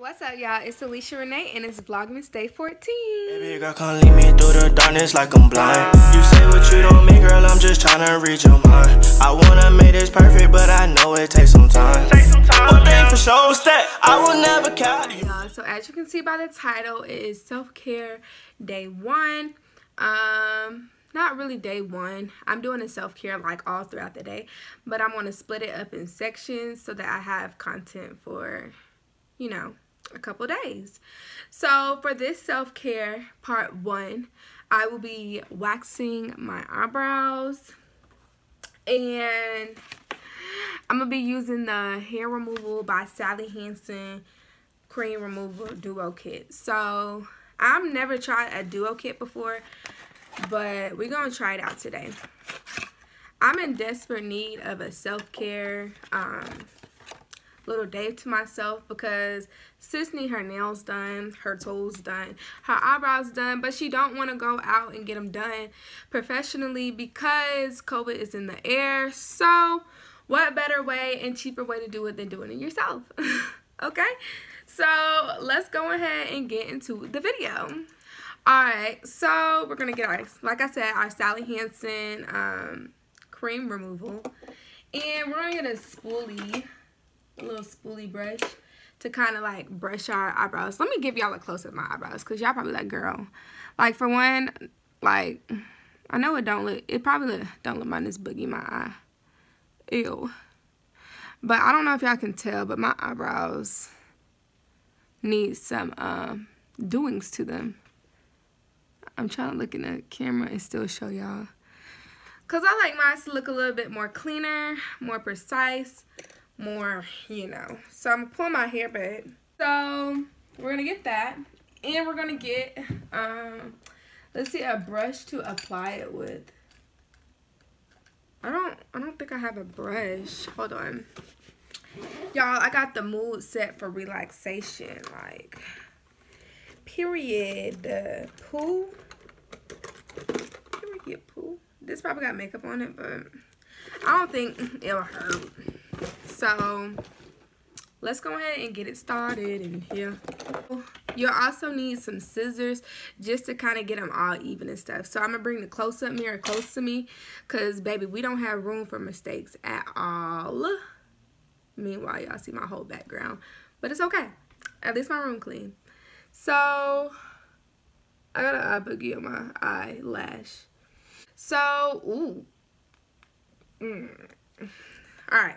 What's up, y'all? It's Alisha Rena, and it's Vlogmas Day 14. Baby girl, come lead me through the darkness like I'm blind. You say what you don't mean, girl, I'm just trying to read your mind. I wanna make this perfect, but I know it takes some time. Take some time. One thing for sure is that I will never count you. Y'all, so as you can see by the title, it is self-care day one. Um, not really day one. I'm doing a self-care like all throughout the day, but I'm gonna split it up in sections so that I have content for, you know, a couple days. So for this self-care part one, I will be waxing my eyebrows and I'm going to be using the hair removal by Sally Hansen cream removal duo kit. So I've never tried a duo kit before, but we're going to try it out today. I'm in desperate need of a self-care um, little day to myself because sis need her nails done, her toes done, her eyebrows done, but she don't want to go out and get them done professionally because COVID is in the air. So what better way and cheaper way to do it than doing it yourself? okay, so let's go ahead and get into the video. Alright, so we're going to get our, like I said, our Sally Hansen um, cream removal. And we're going to get a spoolie a little spoolie brush to kind of like brush our eyebrows. Let me give y'all a close up my eyebrows because y'all probably like, girl. Like for one, like, I know it don't look, it probably look, don't look this boogie my eye. Ew. But I don't know if y'all can tell, but my eyebrows need some uh, doings to them. I'm trying to look in the camera and still show y'all. Because I like mine to look a little bit more cleaner, more precise more, you know. So I'm pulling my hair back. So we're gonna get that. And we're gonna get um let's see a brush to apply it with. I don't I don't think I have a brush. Hold on. Y'all, I got the mood set for relaxation. Like period. The poo. Period poo. This probably got makeup on it, but I don't think it'll hurt. So let's go ahead and get it started in here. You'll also need some scissors just to kind of get them all even and stuff. So I'm going to bring the close-up mirror close to me because, baby, we don't have room for mistakes at all. Meanwhile, y'all see my whole background. But it's okay. At least my room clean. So, I got an eye boogie on my eyelash. So, ooh. Mm. Alright.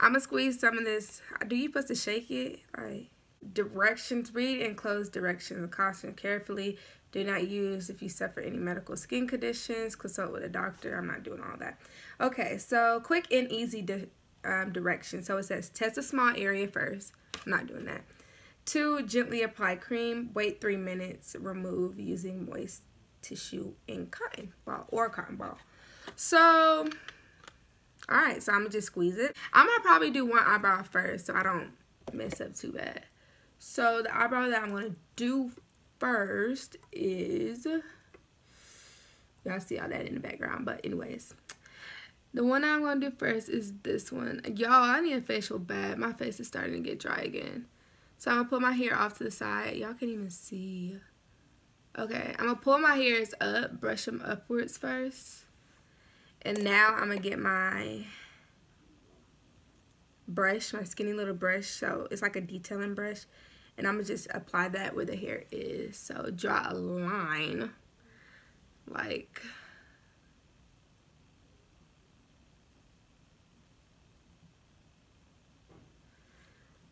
I'm going to squeeze some of this. Do you supposed to shake it? Like, directions. Read and close directions. Caution carefully. Do not use if you suffer any medical skin conditions. Consult with a doctor. I'm not doing all that. Okay, so quick and easy di um, direction. So it says test a small area first. I'm not doing that. Two, gently apply cream. Wait three minutes. Remove using moist tissue and cotton ball or cotton ball. So all right, so I'm gonna just squeeze it. I'm gonna probably do one eyebrow first so I don't mess up too bad. So the eyebrow that I'm gonna do first is, y'all see all that in the background, but anyways. The one I'm gonna do first is this one. Y'all, I need a facial bad. My face is starting to get dry again. So I'm gonna put my hair off to the side. Y'all can't even see. Okay, I'm gonna pull my hairs up, brush them upwards first. And now I'm going to get my brush, my skinny little brush. So it's like a detailing brush. And I'm going to just apply that where the hair is. So draw a line. Like...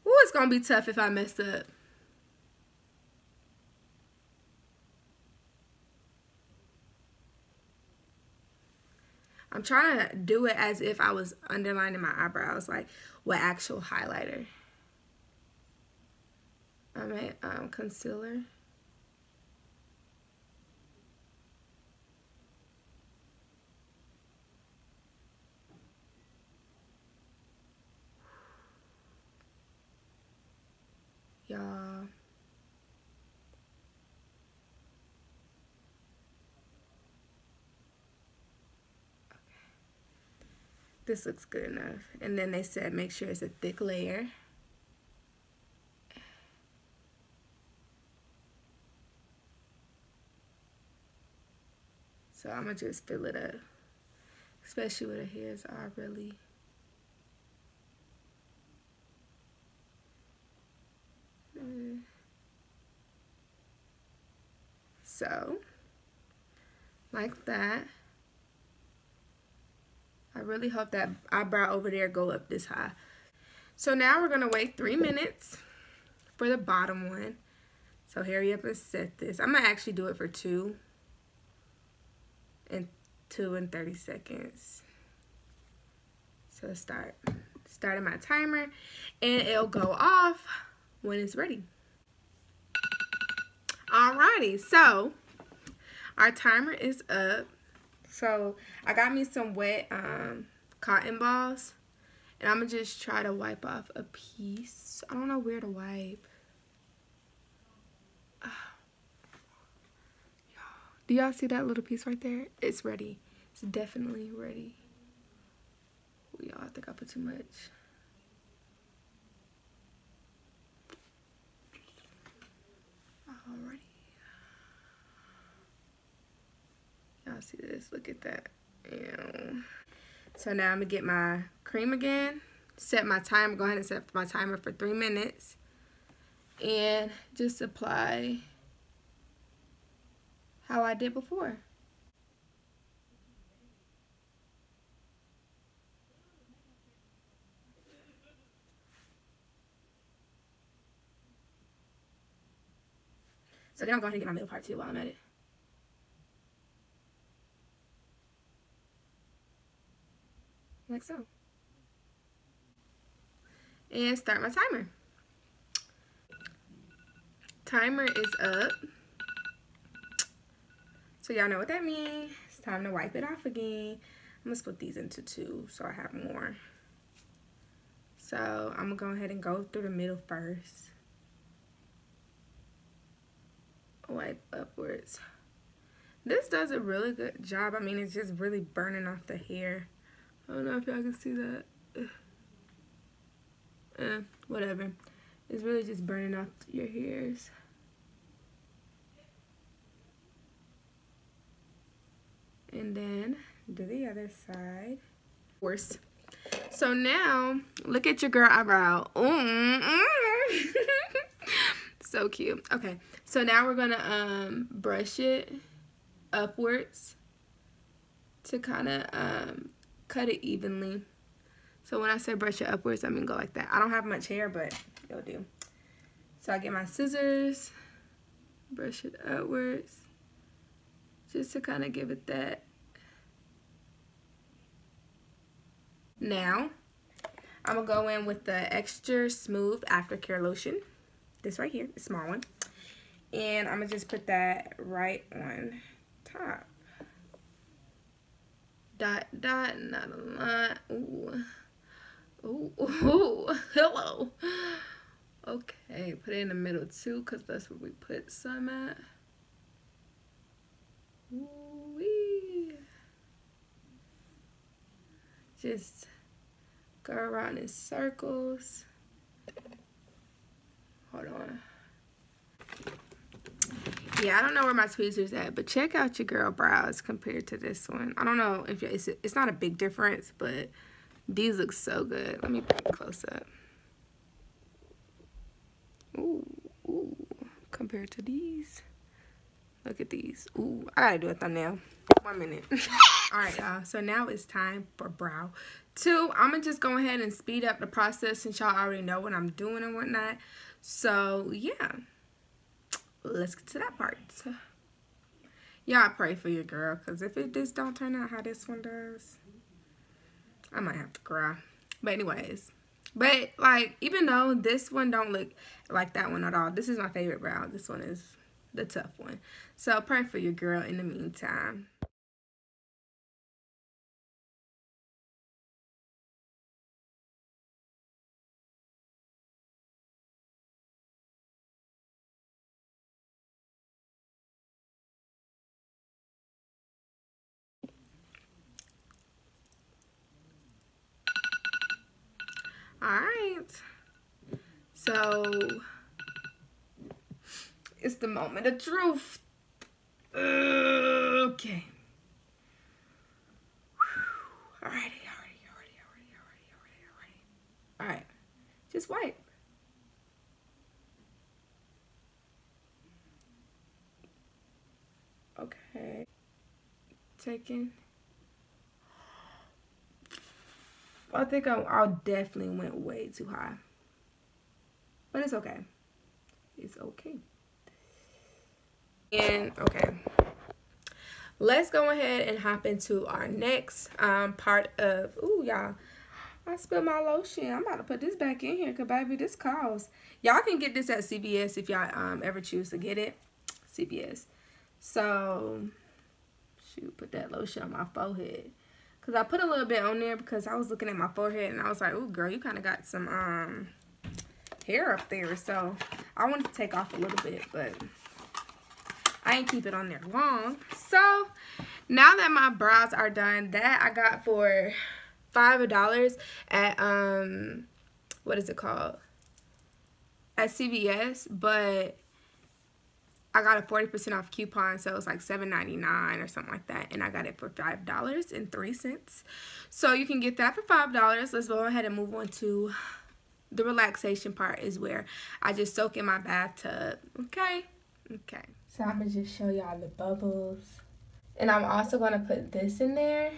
Ooh, it's going to be tough if I mess up. I'm trying to do it as if I was underlining my eyebrows, like with actual highlighter. I'm um, concealer. this looks good enough. And then they said make sure it's a thick layer. So I'm going to just fill it up. Especially where the hairs are really. Mm. So, like that. I really hope that eyebrow over there go up this high. So now we're going to wait three minutes for the bottom one. So hurry up and set this. I'm going to actually do it for two and two and 30 seconds. So start. Starting my timer and it'll go off when it's ready. Alrighty, so our timer is up. So I got me some wet um, cotton balls and I'm gonna just try to wipe off a piece. I don't know where to wipe. Do y'all see that little piece right there? It's ready. It's definitely ready. Y'all, I think I put too much. Alrighty. Y'all see this? Look at that. Ew. So now I'm going to get my cream again. Set my timer. Go ahead and set my timer for three minutes. And just apply how I did before. So then I'm going to get my middle part too while I'm at it. Like so. And start my timer. Timer is up. So y'all know what that means. It's time to wipe it off again. I'm to split these into two so I have more. So I'm to go ahead and go through the middle first. Wipe upwards. This does a really good job. I mean, it's just really burning off the hair. I don't know if y'all can see that. Eh, whatever. It's really just burning off your hairs. and then do the other side. Worse. So now, look at your girl eyebrow. Mm -mm. so cute. Okay, so now we're gonna um, brush it upwards to kind of um, cut it evenly. So when I say brush it upwards, I mean go like that. I don't have much hair, but it'll do. So I get my scissors, brush it upwards, just to kind of give it that Now, I'm going to go in with the Extra Smooth Aftercare Lotion. This right here, the small one. And I'm going to just put that right on top. Dot, dot, not a lot. Ooh. Ooh, ooh, hello. Okay, put it in the middle too, because that's where we put some at. Ooh wee. Just go around in circles. Hold on. Yeah, I don't know where my tweezer's at, but check out your girl brows compared to this one. I don't know if it's, it's not a big difference, but these look so good. Let me bring it close up. Ooh, ooh, compared to these. Look at these. Ooh, I gotta do a thumbnail. One minute. All right, y'all. So now it's time for brow two. I'm to just go ahead and speed up the process since y'all already know what I'm doing and whatnot. So, yeah. Let's get to that part. Y'all pray for your girl because if it just don't turn out how this one does, I might have to cry. But anyways. But, like, even though this one don't look like that one at all, this is my favorite brow. This one is the tough one. So, pray for your girl in the meantime. Alright. So, it's the moment of truth. Okay. Alrighty, alrighty, alrighty, alrighty, alrighty, alrighty, alrighty. Alright. Just wipe. Okay. Taking. I think I, I definitely went way too high. But it's okay. It's okay. And okay. Let's go ahead and hop into our next um, part of, ooh, y'all. I spilled my lotion. I'm about to put this back in here because, baby, this costs. Y'all can get this at CVS if y'all um, ever choose to get it. CVS. So, shoot, put that lotion on my forehead. Because I put a little bit on there because I was looking at my forehead and I was like, oh, girl, you kind of got some um hair up there. So, I wanted to take off a little bit, but I ain't keep it on there long. So, now that my brows are done, that I got for $5 at, um, what is it called? At CVS, but I got a 40% off coupon, so it was like $7.99 or something like that, and I got it for $5.03. So you can get that for $5. Let's go ahead and move on to the relaxation part is where I just soak in my bathtub, okay? Okay. So I'm going to just show y'all the bubbles. And I'm also going to put this in there.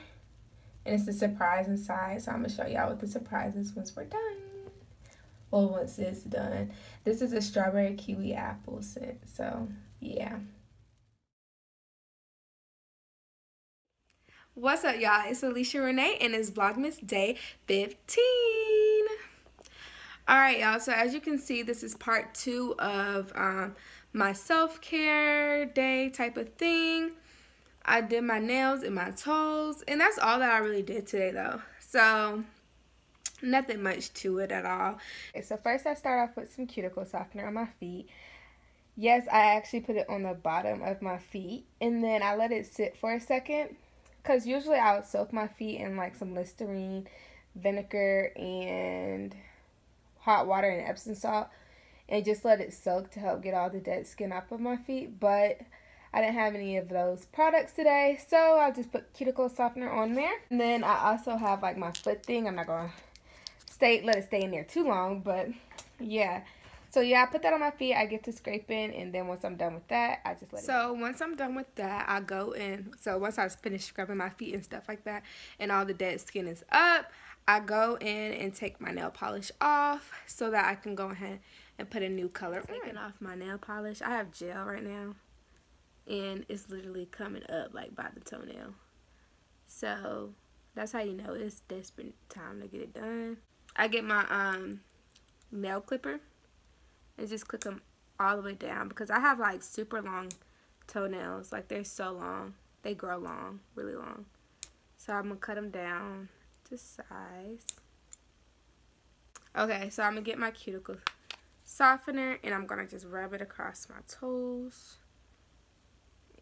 And it's the surprise inside, so I'm going to show y'all what the surprise is once we're done well once it's done this is a strawberry kiwi apple scent so yeah. What's up, y'all? It's Alisha Rena, and it's Vlogmas Day 15. Alright, y'all, so as you can see, this is part two of um, my self-care day type of thing. I did my nails and my toes, and that's all that I really did today, though. So, nothing much to it at all. Okay, so first I start off with some cuticle softener on my feet. Yes, I actually put it on the bottom of my feet and then I let it sit for a second because usually I would soak my feet in like some Listerine, vinegar, and hot water and Epsom salt and just let it soak to help get all the dead skin off of my feet. But I didn't have any of those products today, so I'll just put cuticle softener on there. And then I also have like my foot thing. I'm not to stay let it stay in there too long, but yeah. So yeah, I put that on my feet. I get to scraping, and then once I'm done with that, I just let so it. So once I'm done with that, I go in. So once I finish scrubbing my feet and stuff like that, and all the dead skin is up, I go in and take my nail polish off so that I can go ahead and put a new color Taking on. off my nail polish. I have gel right now, and it's literally coming up like by the toenail. So that's how you know it's desperate time to get it done. I get my um nail clipper and just click them all the way down because I have like super long toenails. Like they're so long. They grow long, really long. So I'm going to cut them down to size. Okay, so I'm going to get my cuticle softener and I'm going to just rub it across my toes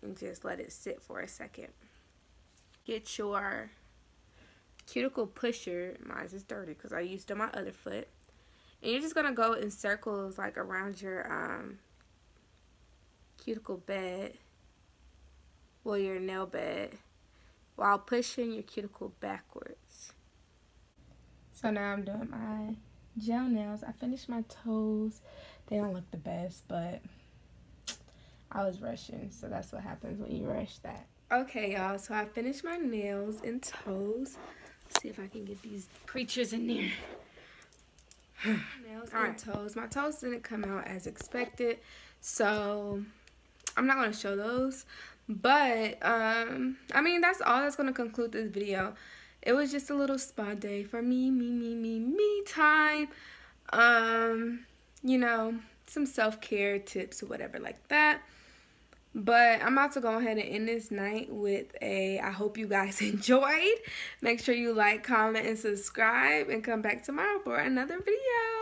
and just let it sit for a second. Get your cuticle pusher. Mine's is dirty because I used on my other foot. And you're just going to go in circles like around your um, cuticle bed, well your nail bed, while pushing your cuticle backwards. So now I'm doing my gel nails. I finished my toes. They don't look the best, but I was rushing. So that's what happens when you rush that. Okay, y'all. So I finished my nails and toes. Let's see if I can get these creatures in there. Nails All and right. toes. My toes didn't come out as expected, so I'm not going to show those. But, um, I mean, that's all that's going to conclude this video. It was just a little spa day for me, me, me, me, me time. Um, you know, some self-care tips or whatever like that. But I'm about to go ahead and end this night with a I hope you guys enjoyed. Make sure you like, comment, and subscribe. And come back tomorrow for another video.